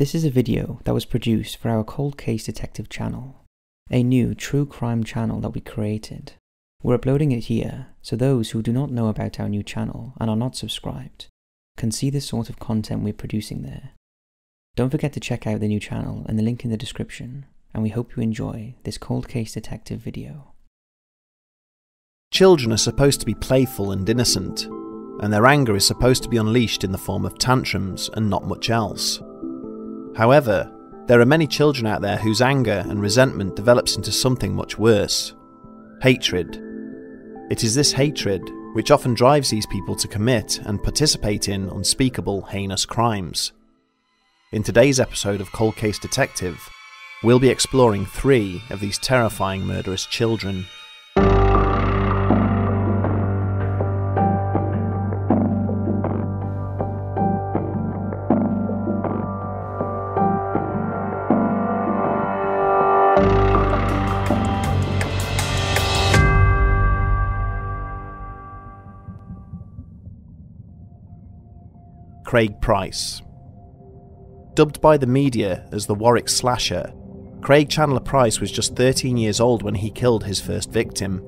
This is a video that was produced for our Cold Case Detective channel, a new true crime channel that we created. We're uploading it here so those who do not know about our new channel and are not subscribed can see the sort of content we're producing there. Don't forget to check out the new channel and the link in the description, and we hope you enjoy this Cold Case Detective video. Children are supposed to be playful and innocent, and their anger is supposed to be unleashed in the form of tantrums and not much else. However, there are many children out there whose anger and resentment develops into something much worse hatred. It is this hatred which often drives these people to commit and participate in unspeakable, heinous crimes. In today's episode of Cold Case Detective, we'll be exploring three of these terrifying murderous children. Price. Dubbed by the media as the Warwick Slasher, Craig Chandler Price was just 13 years old when he killed his first victim.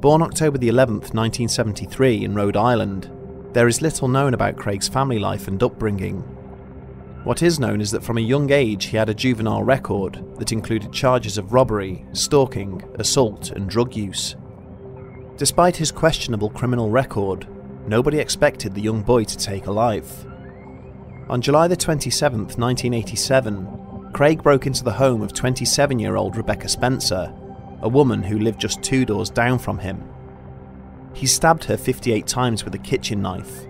Born October the 11th, 1973 in Rhode Island, there is little known about Craig's family life and upbringing. What is known is that from a young age he had a juvenile record that included charges of robbery, stalking, assault, and drug use. Despite his questionable criminal record, nobody expected the young boy to take a life. On July the 27th, 1987, Craig broke into the home of 27 year old Rebecca Spencer, a woman who lived just two doors down from him. He stabbed her 58 times with a kitchen knife.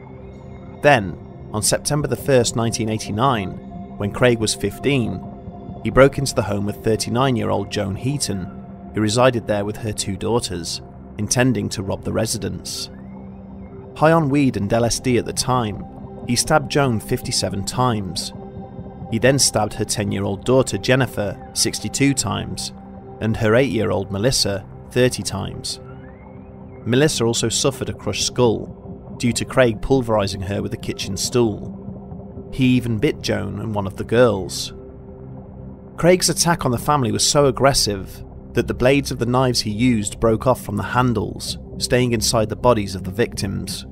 Then, on September the 1st, 1989, when Craig was 15, he broke into the home of 39 year old Joan Heaton, who resided there with her two daughters, intending to rob the residence. High on weed and LSD at the time, he stabbed Joan 57 times. He then stabbed her 10 year old daughter Jennifer 62 times, and her 8 year old Melissa 30 times. Melissa also suffered a crushed skull due to Craig pulverising her with a kitchen stool. He even bit Joan and one of the girls. Craig's attack on the family was so aggressive that the blades of the knives he used broke off from the handles, staying inside the bodies of the victims.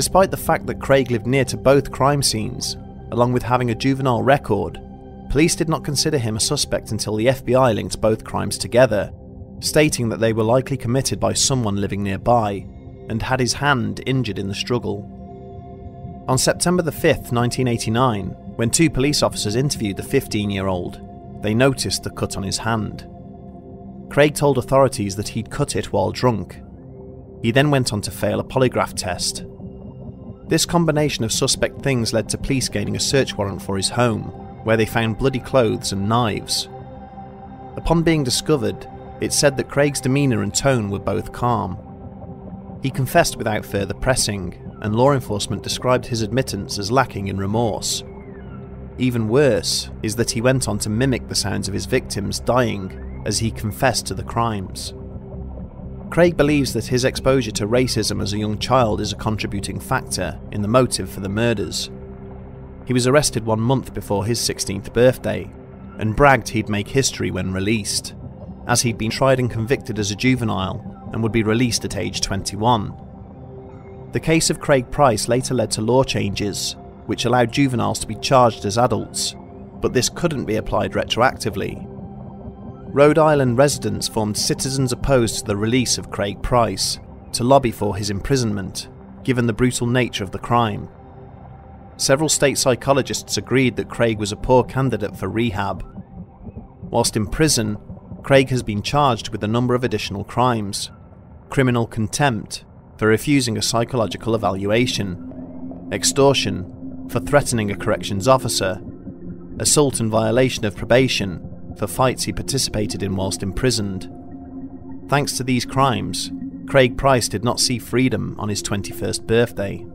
Despite the fact that Craig lived near to both crime scenes, along with having a juvenile record, police did not consider him a suspect until the FBI linked both crimes together, stating that they were likely committed by someone living nearby and had his hand injured in the struggle. On September the 5th, 1989, when two police officers interviewed the 15 year old, they noticed the cut on his hand. Craig told authorities that he'd cut it while drunk. He then went on to fail a polygraph test. This combination of suspect things led to police gaining a search warrant for his home, where they found bloody clothes and knives. Upon being discovered, it said that Craig's demeanour and tone were both calm. He confessed without further pressing, and law enforcement described his admittance as lacking in remorse. Even worse is that he went on to mimic the sounds of his victims dying as he confessed to the crimes. Craig believes that his exposure to racism as a young child is a contributing factor in the motive for the murders. He was arrested one month before his 16th birthday and bragged he'd make history when released, as he'd been tried and convicted as a juvenile and would be released at age 21. The case of Craig Price later led to law changes, which allowed juveniles to be charged as adults, but this couldn't be applied retroactively. Rhode Island residents formed citizens opposed to the release of Craig Price to lobby for his imprisonment, given the brutal nature of the crime. Several state psychologists agreed that Craig was a poor candidate for rehab. Whilst in prison, Craig has been charged with a number of additional crimes criminal contempt for refusing a psychological evaluation, extortion for threatening a corrections officer, assault and violation of probation for fights he participated in whilst imprisoned. Thanks to these crimes, Craig Price did not see freedom on his 21st birthday.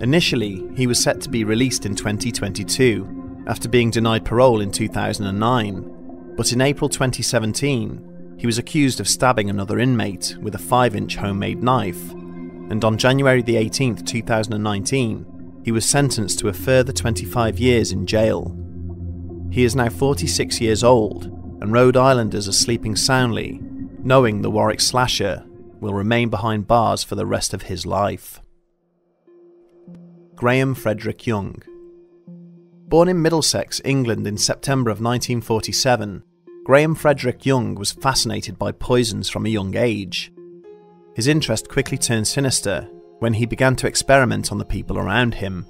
Initially, he was set to be released in 2022 after being denied parole in 2009, but in April 2017, he was accused of stabbing another inmate with a 5 inch homemade knife, and on January 18, 2019, he he was sentenced to a further 25 years in jail. He is now 46 years old, and Rhode Islanders are sleeping soundly, knowing the Warwick slasher will remain behind bars for the rest of his life. Graham Frederick Young. Born in Middlesex, England in September of 1947, Graham Frederick Young was fascinated by poisons from a young age. His interest quickly turned sinister when he began to experiment on the people around him,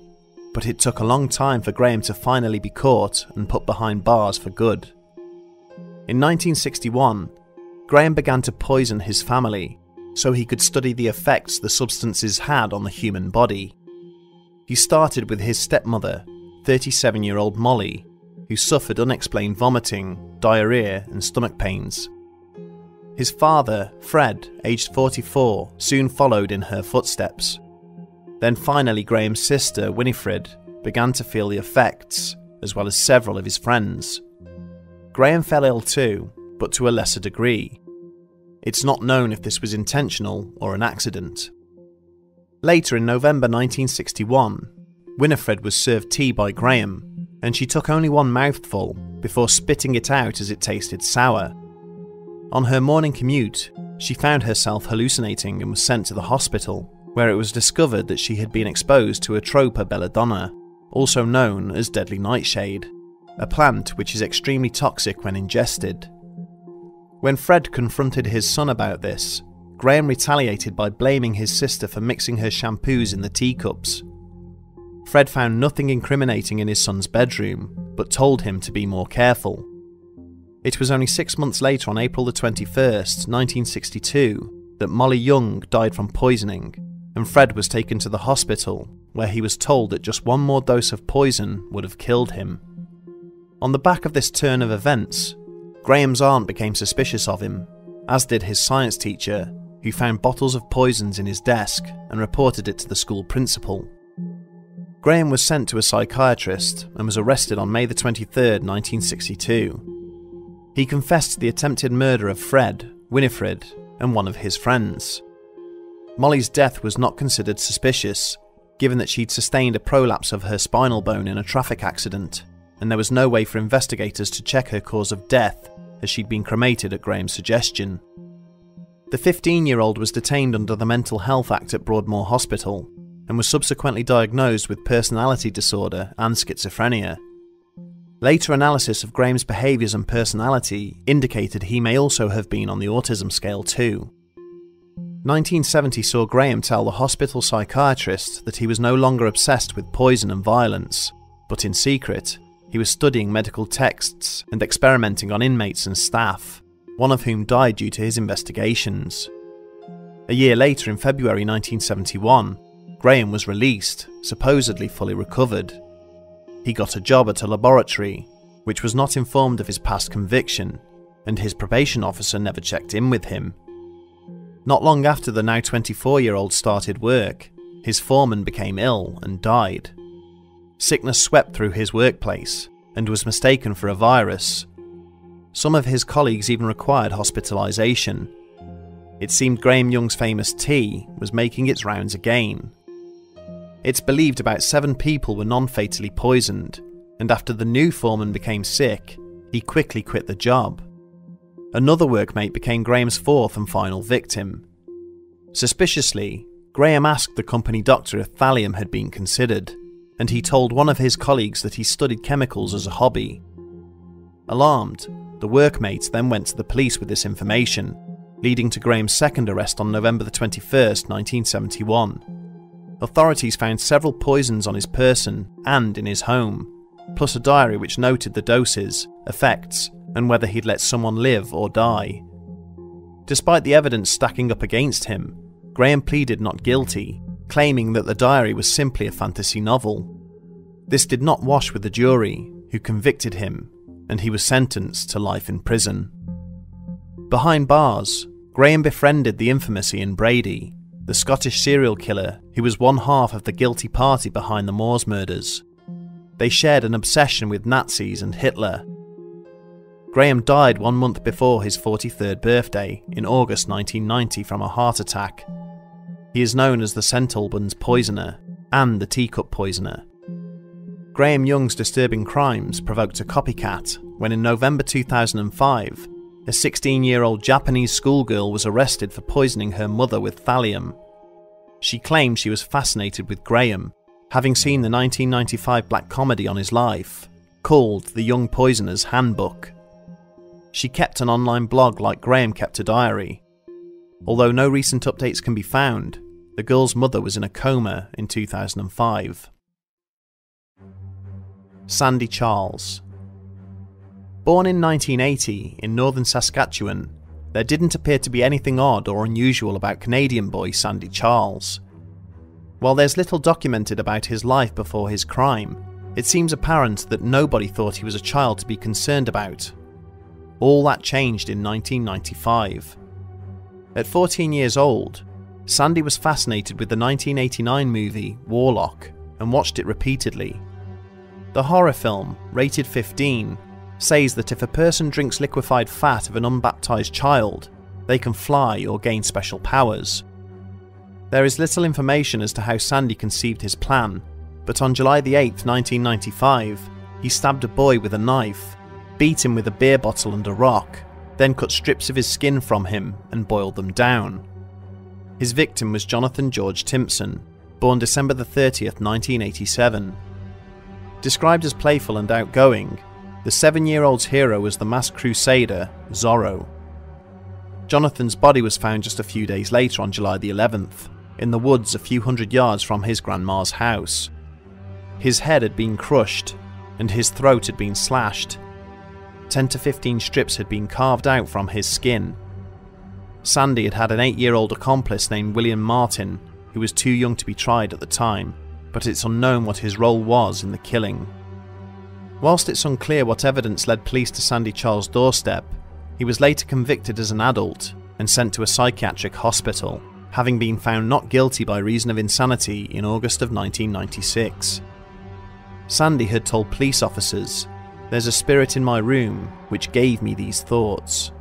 but it took a long time for Graham to finally be caught and put behind bars for good. In 1961, Graham began to poison his family so he could study the effects the substances had on the human body. He started with his stepmother, 37 year old Molly, who suffered unexplained vomiting, diarrhea, and stomach pains. His father, Fred, aged 44, soon followed in her footsteps. Then finally, Graham's sister, Winifred, began to feel the effects, as well as several of his friends. Graham fell ill too, but to a lesser degree. It's not known if this was intentional or an accident. Later in November 1961, Winifred was served tea by Graham, and she took only one mouthful before spitting it out as it tasted sour. On her morning commute, she found herself hallucinating and was sent to the hospital, where it was discovered that she had been exposed to Atropa belladonna, also known as deadly nightshade, a plant which is extremely toxic when ingested. When Fred confronted his son about this, Graham retaliated by blaming his sister for mixing her shampoos in the teacups. Fred found nothing incriminating in his son's bedroom, but told him to be more careful. It was only six months later, on April the 21st, 1962, that Molly Young died from poisoning, and Fred was taken to the hospital, where he was told that just one more dose of poison would have killed him. On the back of this turn of events, Graham's aunt became suspicious of him, as did his science teacher, who found bottles of poisons in his desk and reported it to the school principal. Graham was sent to a psychiatrist and was arrested on May 23, 1962. He confessed to the attempted murder of Fred, Winifred, and one of his friends. Molly's death was not considered suspicious, given that she'd sustained a prolapse of her spinal bone in a traffic accident, and there was no way for investigators to check her cause of death, as she'd been cremated at Graham's suggestion. The 15 year old was detained under the Mental Health Act at Broadmoor Hospital and was subsequently diagnosed with personality disorder and schizophrenia. Later analysis of Graham's behaviours and personality indicated he may also have been on the autism scale too. 1970 saw Graham tell the hospital psychiatrist that he was no longer obsessed with poison and violence, but in secret, he was studying medical texts and experimenting on inmates and staff, one of whom died due to his investigations. A year later, in February 1971, Graham was released, supposedly fully recovered, he got a job at a laboratory, which was not informed of his past conviction, and his probation officer never checked in with him. Not long after the now 24 year old started work, his foreman became ill and died. Sickness swept through his workplace and was mistaken for a virus. Some of his colleagues even required hospitalisation. It seemed Graham Young's famous tea was making its rounds again, it's believed about seven people were non fatally poisoned, and after the new foreman became sick, he quickly quit the job. Another workmate became Graham's fourth and final victim. Suspiciously, Graham asked the company doctor if thallium had been considered, and he told one of his colleagues that he studied chemicals as a hobby. Alarmed, the workmate then went to the police with this information, leading to Graham's second arrest on November 21, 1971 authorities found several poisons on his person and in his home, plus a diary which noted the doses, effects, and whether he'd let someone live or die. Despite the evidence stacking up against him, Graham pleaded not guilty, claiming that the diary was simply a fantasy novel. This did not wash with the jury, who convicted him, and he was sentenced to life in prison. Behind bars, Graham befriended the infamous Ian Brady, the Scottish serial killer who was one half of the guilty party behind the Moors murders. They shared an obsession with Nazis and Hitler. Graham died one month before his 43rd birthday in August 1990 from a heart attack. He is known as the St Albans poisoner and the teacup poisoner. Graham Young's disturbing crimes provoked a copycat when in November 2005, a 16 year old Japanese schoolgirl was arrested for poisoning her mother with thallium. She claimed she was fascinated with Graham, having seen the 1995 black comedy on his life, called The Young Poisoner's Handbook. She kept an online blog like Graham kept a diary. Although no recent updates can be found, the girl's mother was in a coma in 2005. Sandy Charles. Born in 1980 in northern Saskatchewan, there didn't appear to be anything odd or unusual about Canadian boy Sandy Charles. While there's little documented about his life before his crime, it seems apparent that nobody thought he was a child to be concerned about. All that changed in 1995. At 14 years old, Sandy was fascinated with the 1989 movie Warlock and watched it repeatedly. The horror film, rated 15, says that if a person drinks liquefied fat of an unbaptized child, they can fly or gain special powers. There is little information as to how Sandy conceived his plan, but on July 8, 1995, he stabbed a boy with a knife, beat him with a beer bottle and a rock, then cut strips of his skin from him and boiled them down. His victim was Jonathan George Thimpsen, born December 30, 1987. Described as playful and outgoing, the seven year old's hero was the masked crusader, Zorro. Jonathan's body was found just a few days later on July the 11th, in the woods a few hundred yards from his grandma's house. His head had been crushed, and his throat had been slashed. 10 to 15 strips had been carved out from his skin. Sandy had had an 8 year old accomplice named William Martin, who was too young to be tried at the time, but it's unknown what his role was in the killing. Whilst it's unclear what evidence led police to Sandy Charles' doorstep, he was later convicted as an adult and sent to a psychiatric hospital, having been found not guilty by reason of insanity in August of 1996. Sandy had told police officers, There's a spirit in my room which gave me these thoughts.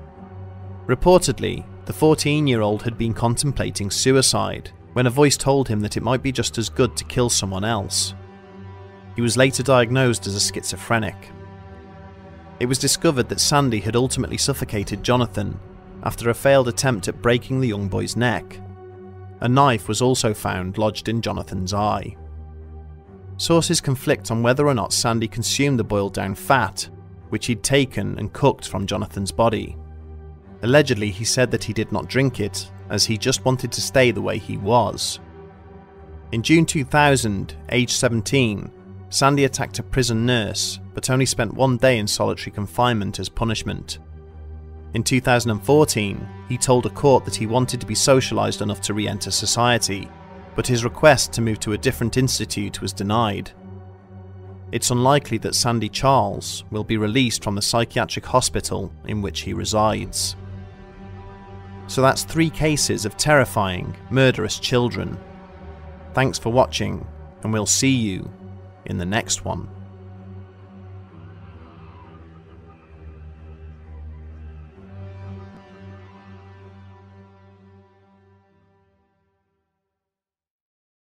Reportedly, the 14 year old had been contemplating suicide when a voice told him that it might be just as good to kill someone else. He was later diagnosed as a schizophrenic. It was discovered that Sandy had ultimately suffocated Jonathan after a failed attempt at breaking the young boy's neck. A knife was also found lodged in Jonathan's eye. Sources conflict on whether or not Sandy consumed the boiled down fat, which he'd taken and cooked from Jonathan's body. Allegedly, he said that he did not drink it, as he just wanted to stay the way he was. In June 2000, aged 17, Sandy attacked a prison nurse, but only spent one day in solitary confinement as punishment. In 2014, he told a court that he wanted to be socialised enough to re enter society, but his request to move to a different institute was denied. It's unlikely that Sandy Charles will be released from the psychiatric hospital in which he resides. So that's three cases of terrifying, murderous children. Thanks for watching, and we'll see you in the next one.